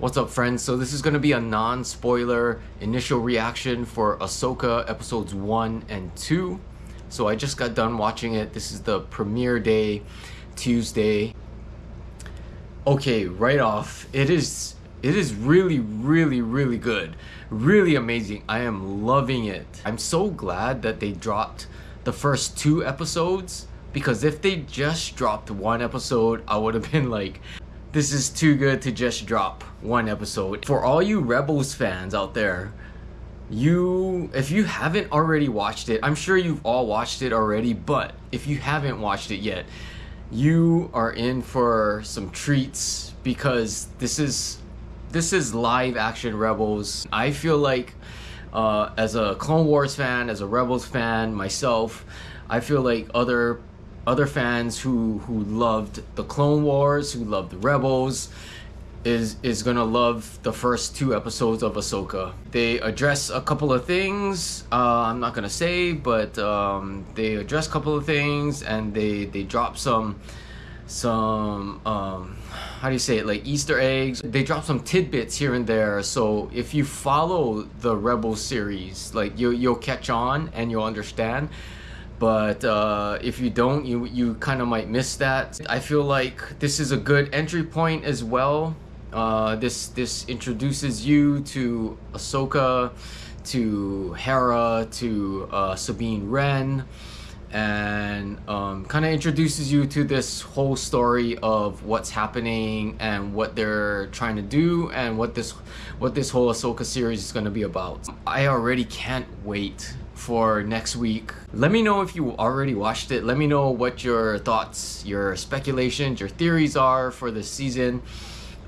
What's up, friends? So this is going to be a non-spoiler initial reaction for Ahsoka episodes 1 and 2. So I just got done watching it. This is the premiere day, Tuesday. Okay, right off, it is it is really really really good. Really amazing. I am loving it. I'm so glad that they dropped the first two episodes because if they just dropped one episode, I would have been like this is too good to just drop one episode. For all you Rebels fans out there, you if you haven't already watched it, I'm sure you've all watched it already, but if you haven't watched it yet, you are in for some treats because this is this is live action Rebels. I feel like uh, as a Clone Wars fan, as a Rebels fan myself, I feel like other other fans who who loved the Clone Wars, who loved the Rebels, is is gonna love the first two episodes of Ahsoka. They address a couple of things. Uh, I'm not gonna say, but um, they address a couple of things, and they they drop some some um, how do you say it like Easter eggs. They drop some tidbits here and there. So if you follow the Rebel series, like you you'll catch on and you'll understand but uh, if you don't, you you kind of might miss that. I feel like this is a good entry point as well. Uh, this this introduces you to Ahsoka, to Hera, to uh, Sabine Wren, and um, kind of introduces you to this whole story of what's happening and what they're trying to do and what this what this whole Ahsoka series is going to be about. I already can't wait for next week. Let me know if you already watched it. Let me know what your thoughts, your speculations, your theories are for this season.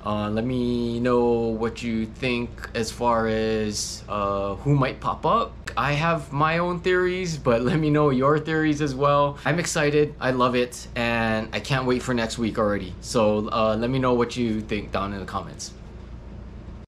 Uh, let me know what you think as far as uh, who might pop up. I have my own theories, but let me know your theories as well. I'm excited, I love it, and I can't wait for next week already. So uh, let me know what you think down in the comments.